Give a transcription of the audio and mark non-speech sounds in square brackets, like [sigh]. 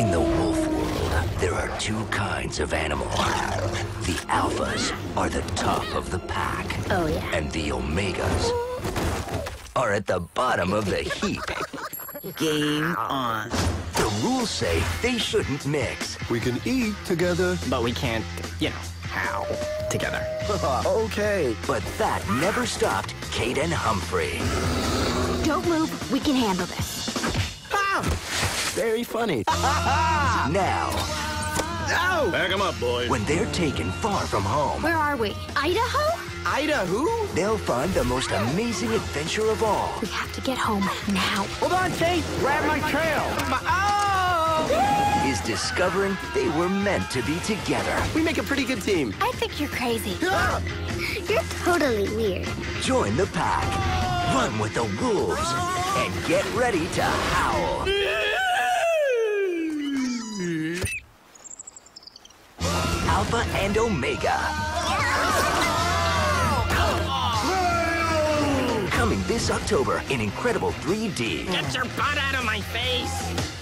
In the wolf world, there are two kinds of animal. The alphas are the top of the pack. Oh, yeah. And the omegas are at the bottom of the heap. Game on. The rules say they shouldn't mix. We can eat together. But we can't, you know, how together. [laughs] okay. But that never stopped Kate and Humphrey. Don't move. We can handle this. Ah! Very funny. [laughs] Now, back them up, boys. when they're taken far from home, Where are we? Idaho? Idaho? they'll find the most amazing adventure of all. We have to get home now. Hold on, Kate. Grab my trail. Oh! Is discovering they were meant to be together. We make a pretty good team. I think you're crazy. [laughs] You're totally weird. Join the pack. Run with the wolves. And get ready to howl. Alpha and Omega. Coming this October in Incredible 3D. Get your butt out of my face.